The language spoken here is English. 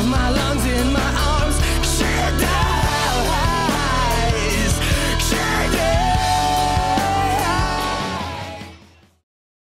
of my lungs in my arms.